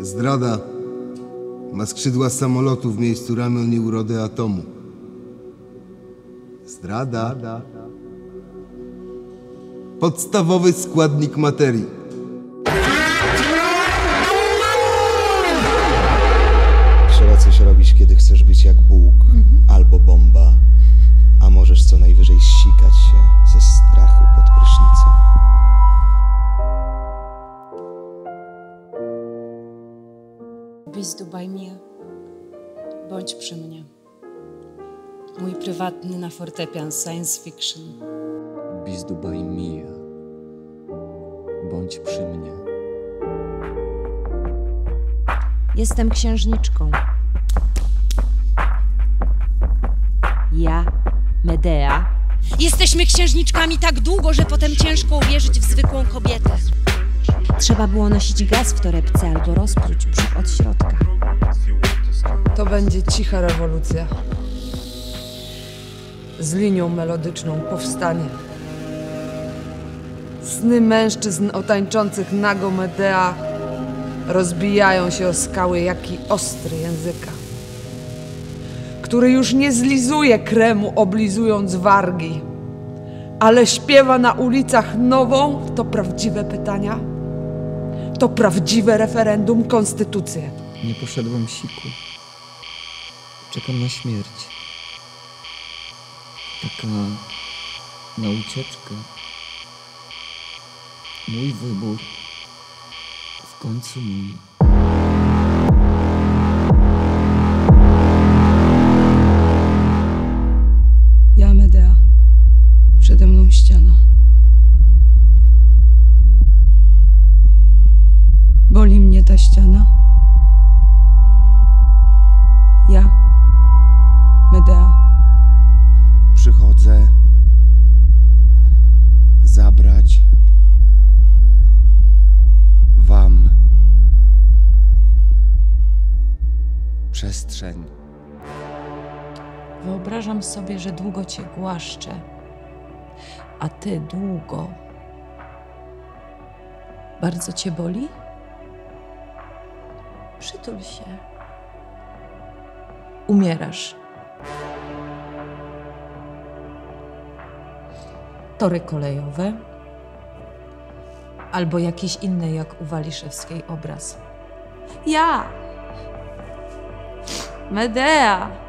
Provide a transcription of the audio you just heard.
Zdrada ma skrzydła samolotu w miejscu ramion i urody atomu. Zdrada. Podstawowy składnik materii. Trzeba coś robić, kiedy chcesz być Bei mir. Bądź przy mnie. Mój prywatny na fortepian science fiction. Bis du bei mir. Bądź przy mnie. Jestem księżniczką. Ja, Medea, Jesteśmy księżniczkami tak długo, że potem ciężko uwierzyć w zwykłą kobietę. Trzeba było nosić gaz w torebce albo rozpróć brzuch od środka. To będzie cicha rewolucja. Z linią melodyczną powstanie. Sny mężczyzn o tańczących nago Medea rozbijają się o skały jaki ostry języka, który już nie zlizuje kremu oblizując wargi, ale śpiewa na ulicach nową, to prawdziwe pytania, to prawdziwe referendum konstytucję. Nie poszedłem siku. Czekam na śmierć. Taka na ucieczkę. Mój wybór. W końcu mój. Ta ściana. Ja Medea. Przychodzę zabrać wam przestrzeń. Wyobrażam sobie, że długo cię głaszczę, a ty długo. Bardzo cię boli? Przytul się. Umierasz. Tory kolejowe albo jakiś inny jak u Waliszewskiej obraz. Ja! Medea!